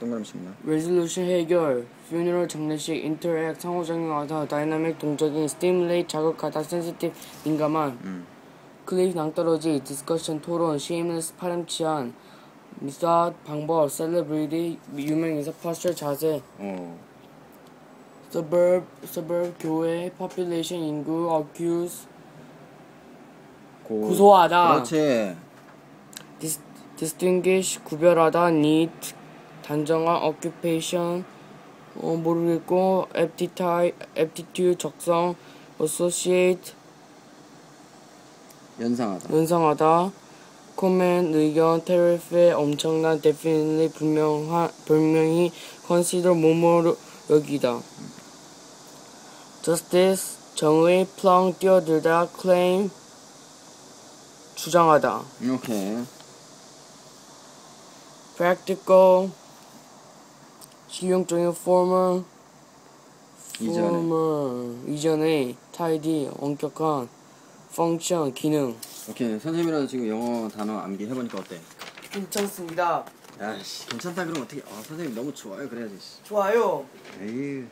동그라미 씹나? resolution 해결, funeral 장례식, interact 상호작용하다, dynamic 동적인, stimulate 자극하다, sensitive 민감한, 음. 클릭 낭떠러지, discussion 토론, shameless 파렴치한, 미사 방법, celebrity 유명인사, posture 자세, 어. suburb suburb 교회, population 인구, accuse 고. 구소하다. 그렇지. dis, distinguish 구별하다, need 단정한, occupation 어 모르겠고, aptitude aptitude 적성, associate 연상하다. 연상하다, comment 의견, terrific 엄청난, definitely 분명한 분명히, consider 뭐뭐로 여기다. justice 정의, plong 뛰어들다, claim 주장하다. 오케이. practical 실용적인 formal 이전에. formal 이전에 tidy 엄격한 function 기능 오케이. 선생님이랑 지금 영어 단어 암기 해보니까 어때? 괜찮습니다 야씨 괜찮다 그러면 어떻게? 아 선생님 너무 좋아요 그래야지. 씨. 좋아요 에이.